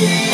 Yeah.